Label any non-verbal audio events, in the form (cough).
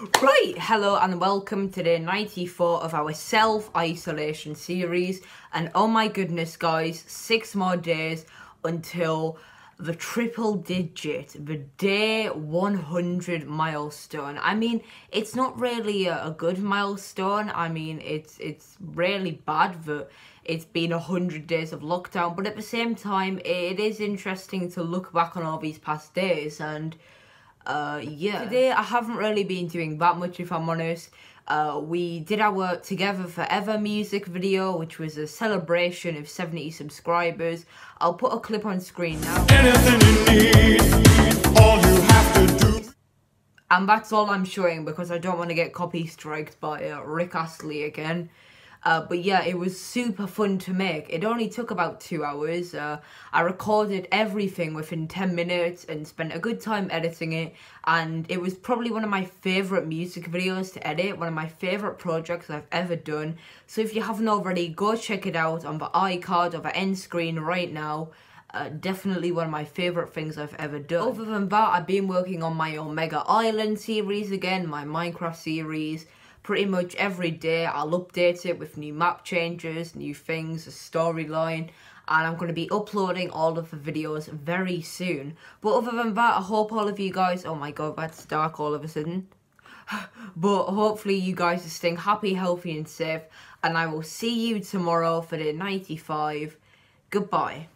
Right, hello and welcome to day 94 of our self-isolation series. And oh my goodness guys, six more days until the triple digit, the day 100 milestone. I mean, it's not really a, a good milestone. I mean, it's it's really bad that it's been 100 days of lockdown. But at the same time, it is interesting to look back on all these past days and uh, yeah. Today I haven't really been doing that much if I'm honest. Uh, we did our Together Forever music video, which was a celebration of 70 subscribers. I'll put a clip on screen now. Need, and that's all I'm showing because I don't want to get copy striked by uh, Rick Astley again. Uh, but yeah, it was super fun to make. It only took about two hours. Uh, I recorded everything within 10 minutes and spent a good time editing it. And it was probably one of my favourite music videos to edit, one of my favourite projects I've ever done. So if you haven't already, go check it out on the iCard or the end screen right now. Uh, definitely one of my favourite things I've ever done. Other than that, I've been working on my Omega Island series again, my Minecraft series pretty much every day I'll update it with new map changes, new things, a storyline, and I'm going to be uploading all of the videos very soon. But other than that, I hope all of you guys, oh my god, that's dark all of a sudden. (sighs) but hopefully you guys are staying happy, healthy and safe, and I will see you tomorrow for the 95. Goodbye.